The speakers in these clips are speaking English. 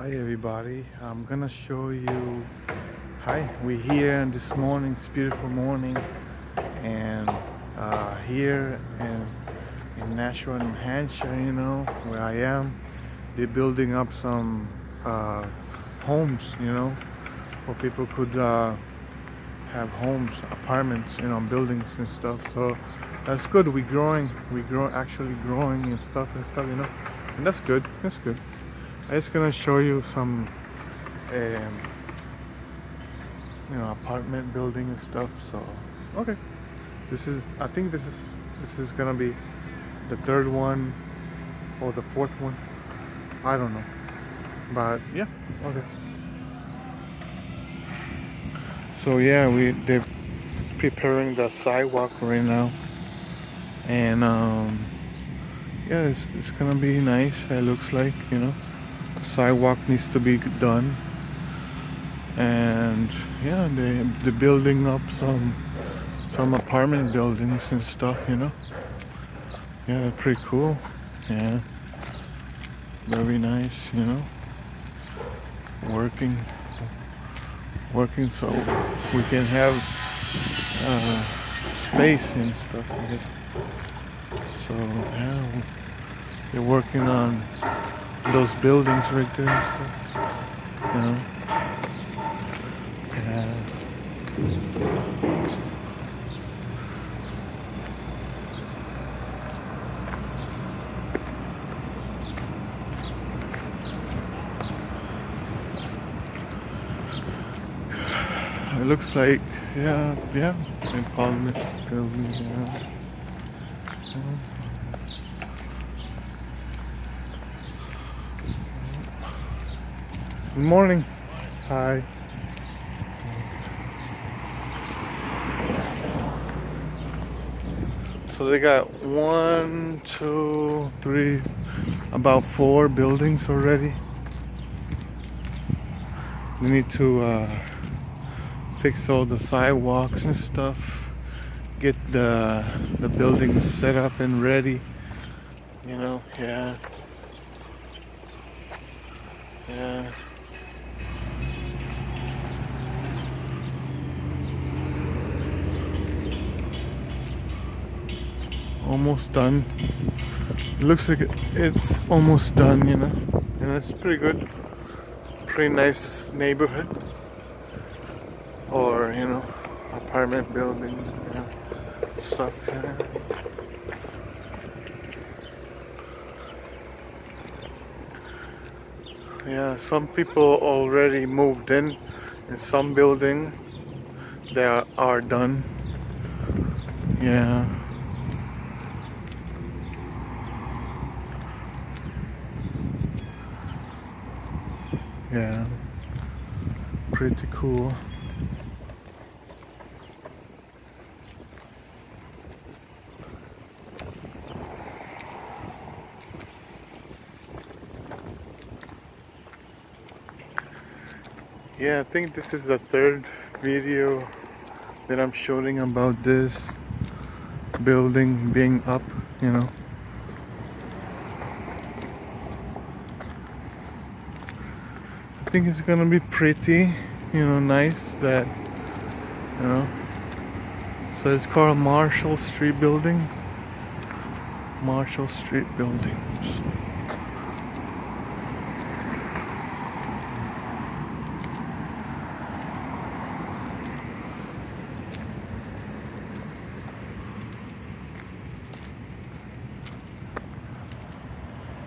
Hi everybody, I'm gonna show you Hi, we're here this morning, it's beautiful morning and uh, here in, in Nashua, New Hampshire, you know, where I am they're building up some uh, homes, you know, where people could uh, have homes, apartments, you know, buildings and stuff. So that's good. We're growing. We grow actually growing and stuff and stuff, you know, and that's good. That's good. I'm just gonna show you some, um, you know, apartment building and stuff. So okay, this is. I think this is this is gonna be the third one or the fourth one. I don't know. But yeah, okay. So yeah, we they're preparing the sidewalk right now. And um yeah, it's, it's gonna be nice. It looks like, you know. Sidewalk needs to be done. And yeah, they they're building up some some apartment buildings and stuff, you know. Yeah, pretty cool. Yeah very nice you know working working so we can have uh, space and stuff so yeah they're working on those buildings right there and stuff you know? Yeah. It looks like yeah yeah in Parliament building yeah. Good morning. Hi. So they got one, two, three, about four buildings already. We need to uh, fix all the sidewalks and stuff get the the buildings set up and ready you know yeah yeah almost done. It looks like it's almost done you know. And it's pretty good. Pretty nice neighborhood. Or you know apartment building you know, stuff yeah. yeah some people already moved in. In some building they are, are done. Yeah yeah. Pretty cool. Yeah I think this is the third video that I'm showing about this building being up you know think it's gonna be pretty you know nice that you know so it's called Marshall Street Building Marshall Street Buildings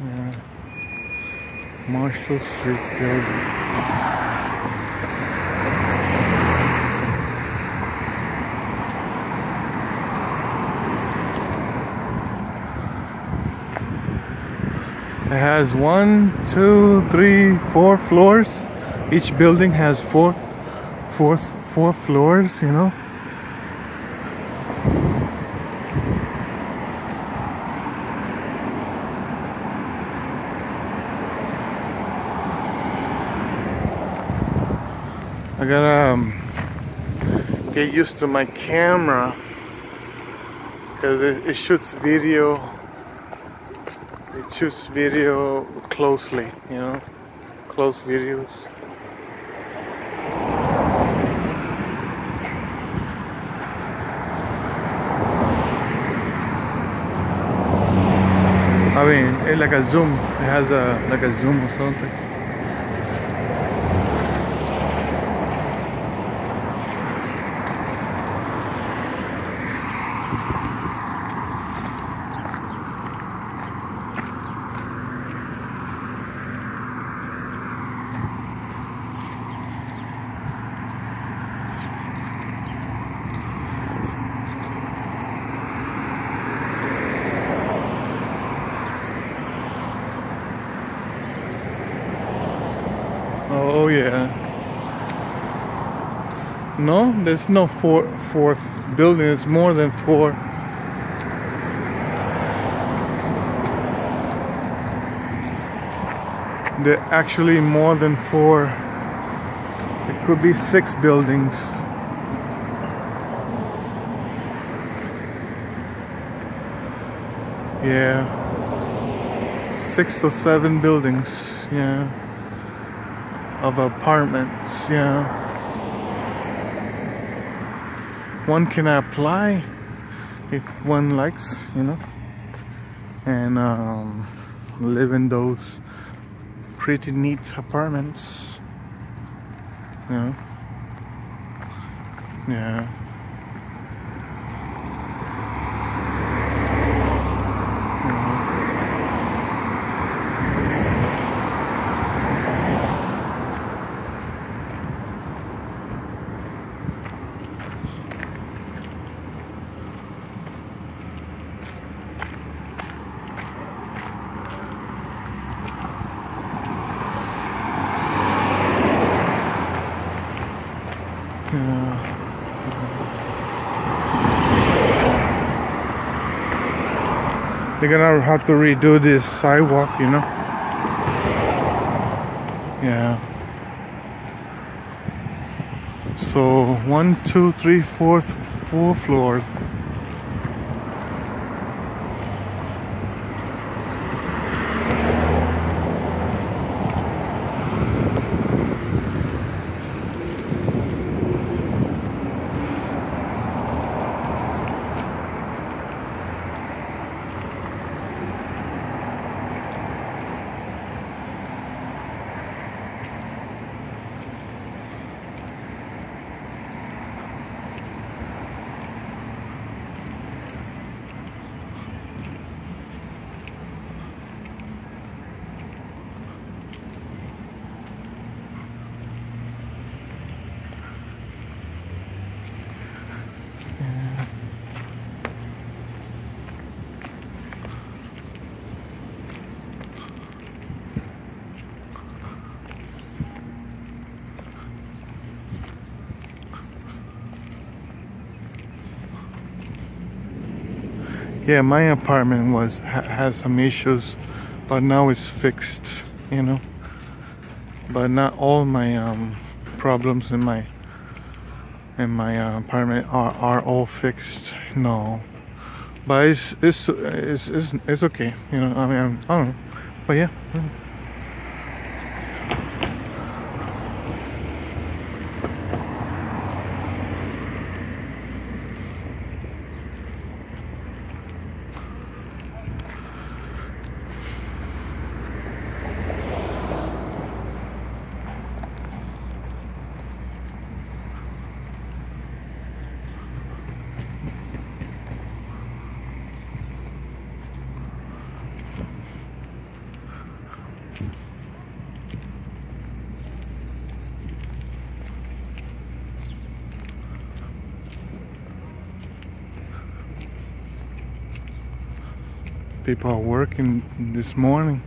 Yeah. Marshall Street Building. It has one, two, three, four floors. Each building has four, four, four floors, you know. Gotta um, get used to my camera because it, it shoots video it shoots video closely you know close videos. I mean, it's like a zoom. It has a like a zoom or something. Oh yeah. No, there's no four, fourth building. It's more than four. There actually more than four. It could be six buildings. Yeah. Six or seven buildings. Yeah of apartments, yeah. One can apply if one likes, you know, and um, live in those pretty neat apartments, you know. Yeah. They're gonna have to redo this sidewalk, you know? Yeah. So one, two, three, fourth, four floors. Yeah my apartment was ha has some issues but now it's fixed you know? But not all my um, problems in my in my uh, apartment are, are all fixed no. But it's it's it's it's, it's okay you know I mean I don't know. But yeah people are working this morning.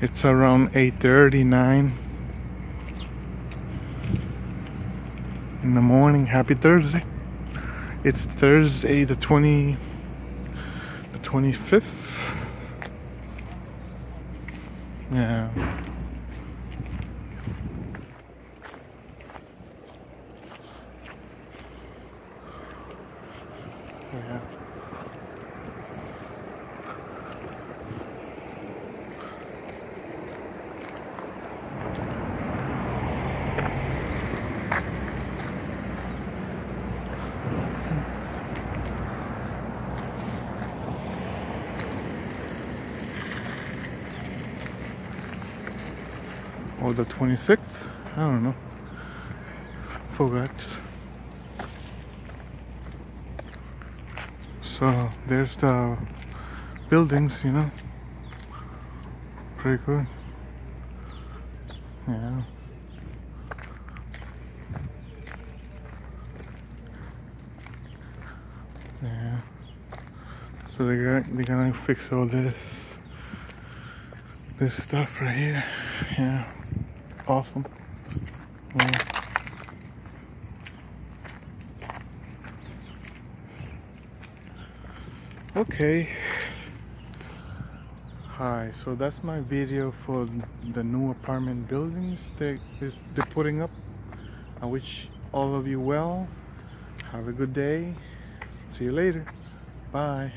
It's around 8:39 in the morning. Happy Thursday. It's Thursday the 20 the 25th yeah yeah or the 26th. I don't know. Forgot. So there's the buildings, you know. Pretty good. Yeah. Yeah. So they're gonna, they're gonna fix all this this stuff right here. Yeah. Awesome. Yeah. Okay. Hi, so that's my video for the new apartment buildings they, they're putting up. I wish all of you well. Have a good day. See you later. Bye.